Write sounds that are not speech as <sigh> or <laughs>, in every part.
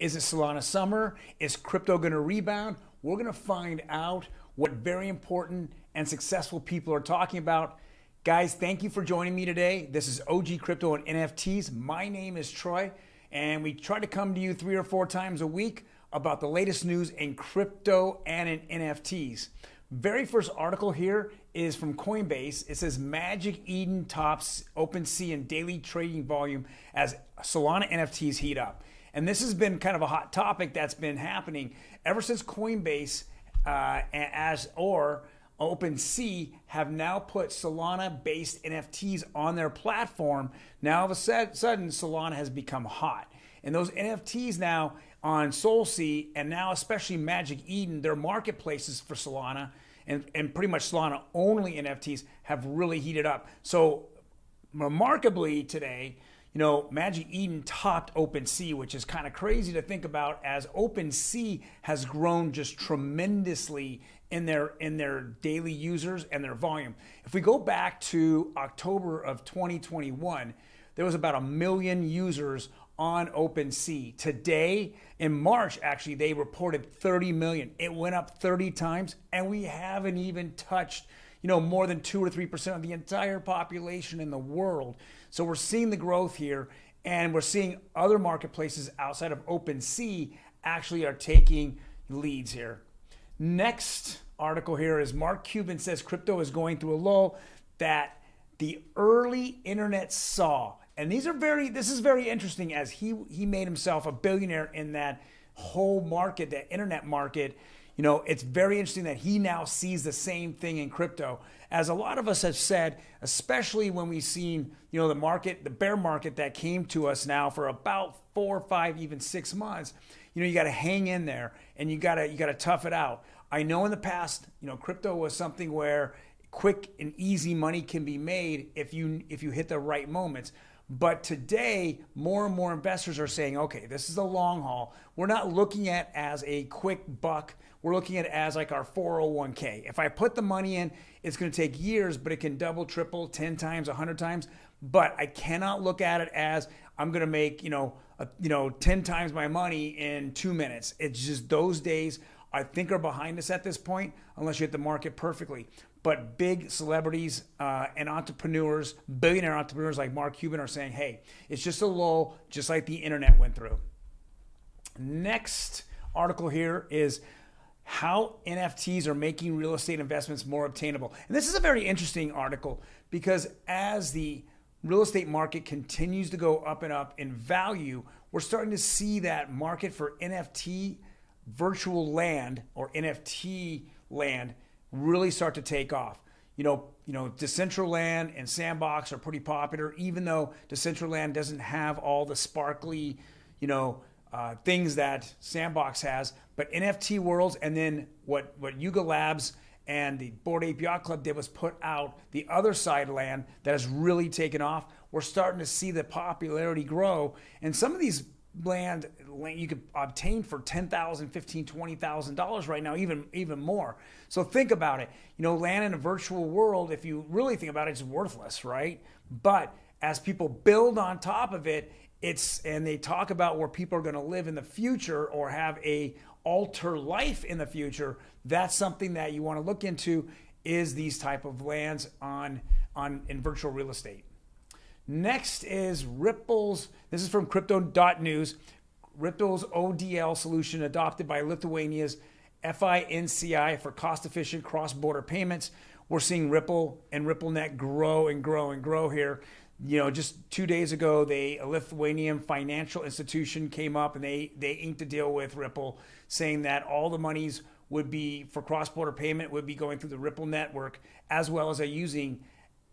Is it Solana summer? Is crypto going to rebound? We're going to find out what very important and successful people are talking about. Guys, thank you for joining me today. This is OG Crypto and NFTs. My name is Troy, and we try to come to you three or four times a week about the latest news in crypto and in NFTs. Very first article here is from Coinbase. It says Magic Eden tops OpenSea in daily trading volume as Solana NFTs heat up. And this has been kind of a hot topic that's been happening ever since Coinbase uh, as or OpenSea have now put Solana-based NFTs on their platform. Now all of a sudden, Solana has become hot, and those NFTs now on SolSea and now especially Magic Eden, their marketplaces for Solana and, and pretty much Solana only NFTs have really heated up. So remarkably today, you know, Magic Eden topped OpenSea, which is kind of crazy to think about as OpenSea has grown just tremendously in their in their daily users and their volume. If we go back to October of 2021, there was about a million users on OpenSea. Today, in March, actually, they reported 30 million. It went up 30 times, and we haven't even touched, you know, more than two or three percent of the entire population in the world. So we're seeing the growth here, and we're seeing other marketplaces outside of OpenSea actually are taking leads here. Next article here is Mark Cuban says crypto is going through a lull that the early internet saw and these are very this is very interesting as he he made himself a billionaire in that whole market, that internet market. You know, it's very interesting that he now sees the same thing in crypto. As a lot of us have said, especially when we've seen, you know, the market, the bear market that came to us now for about four, five, even six months, you know, you got to hang in there and you got to you got to tough it out. I know in the past, you know, crypto was something where quick and easy money can be made if you if you hit the right moments. But today, more and more investors are saying, okay, this is a long haul. We're not looking at as a quick buck. We're looking at it as like our 401k. If I put the money in, it's going to take years, but it can double, triple, 10 times, 100 times. But I cannot look at it as I'm going to make, you know, a, you know, 10 times my money in 2 minutes. It's just those days I think are behind us at this point unless you hit the market perfectly but big celebrities uh, and entrepreneurs, billionaire entrepreneurs like Mark Cuban are saying, hey, it's just a lull, just like the internet went through. Next article here is how NFTs are making real estate investments more obtainable. And this is a very interesting article because as the real estate market continues to go up and up in value, we're starting to see that market for NFT virtual land or NFT land really start to take off. You know, you know, Decentraland and Sandbox are pretty popular, even though Decentraland doesn't have all the sparkly, you know, uh, things that Sandbox has. But NFT Worlds and then what what Yuga Labs and the Bored Ape Yacht Club did was put out the Otherside land that has really taken off. We're starting to see the popularity grow, and some of these land, land you could obtain for $10,000, $15,000, $20,000 right now, even, even more. So think about it. You know, land in a virtual world, if you really think about it, it's worthless, right? But as people build on top of it, it's and they talk about where people are going to live in the future or have a alter life in the future. That's something that you want to look into is these type of lands on on in virtual real estate. Next is Ripple's, this is from crypto.news. Ripple's ODL solution adopted by Lithuania's FINCI for cost efficient cross border payments. We're seeing Ripple and RippleNet grow and grow and grow here. You know, just two days ago, they a Lithuanian financial institution came up and they they inked a deal with Ripple, saying that all the monies would be for cross border payment would be going through the Ripple network, as well as a using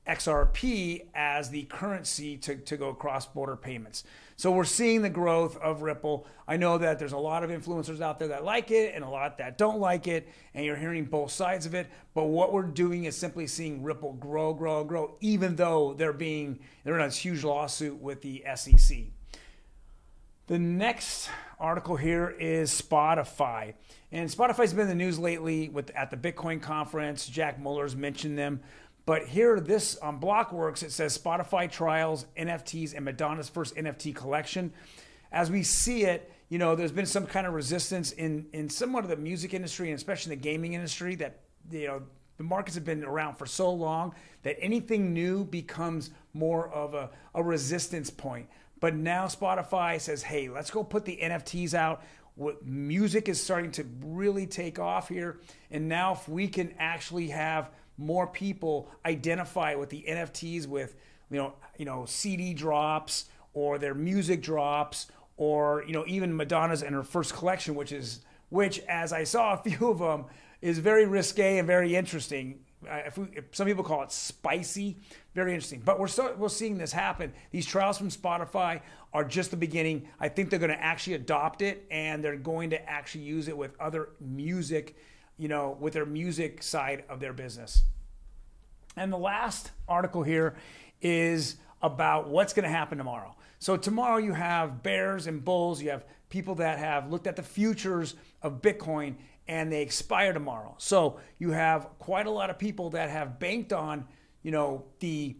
XRP as the currency to, to go cross border payments. So we're seeing the growth of Ripple. I know that there's a lot of influencers out there that like it and a lot that don't like it, and you're hearing both sides of it. But what we're doing is simply seeing Ripple grow, grow, grow, even though they're being they're in a huge lawsuit with the SEC. The next article here is Spotify. And Spotify's been in the news lately with at the Bitcoin conference. Jack Mallers mentioned them. But here, this on Blockworks, it says Spotify trials NFTs and Madonna's first NFT collection. As we see it, you know, there's been some kind of resistance in in somewhat of the music industry and especially the gaming industry that you know the markets have been around for so long that anything new becomes more of a, a resistance point. But now Spotify says, hey, let's go put the NFTs out. What music is starting to really take off here. And now if we can actually have more people identify with the NFTs with, you know, you know, CD drops or their music drops or, you know, even Madonna's and her first collection, which is which as I saw a <laughs> few of them is very risque and very interesting. Uh, if, we, if some people call it spicy, very interesting. But we're so, we're seeing this happen. These trials from Spotify are just the beginning. I think they're going to actually adopt it and they're going to actually use it with other music, you know, with their music side of their business. And the last article here is about what's going to happen tomorrow. So tomorrow you have bears and bulls. You have people that have looked at the futures of Bitcoin and they expire tomorrow. So you have quite a lot of people that have banked on, you know, the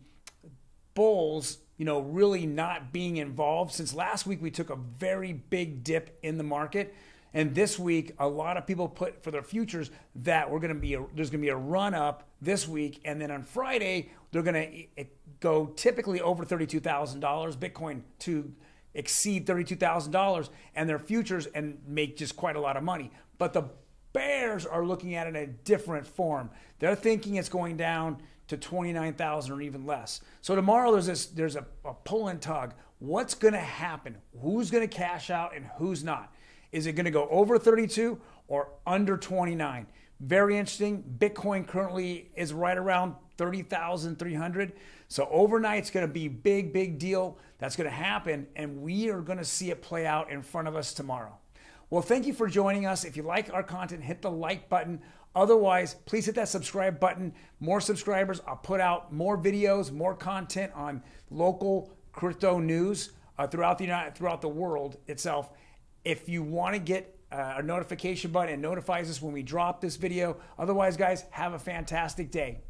bulls, you know, really not being involved. Since last week we took a very big dip in the market. And this week, a lot of people put for their futures that we're going to be a, there's going to be a run up this week, and then on Friday they're going to go typically over thirty-two thousand dollars Bitcoin to exceed thirty-two thousand dollars, and their futures and make just quite a lot of money. But the Bears are looking at it in a different form. They're thinking it's going down to 29,000 or even less. So tomorrow there's this there's a, a pull and tug. What's going to happen? Who's going to cash out and who's not? Is it going to go over 32 or under 29? Very interesting. Bitcoin currently is right around 30,300. So overnight it's going to be big big deal. That's going to happen and we are going to see it play out in front of us tomorrow. Well, thank you for joining us. If you like our content, hit the like button. Otherwise, please hit that subscribe button. More subscribers, I'll put out more videos, more content on local crypto news uh, throughout the throughout the world itself. If you want to get uh, a notification button, it notifies us when we drop this video. Otherwise, guys, have a fantastic day.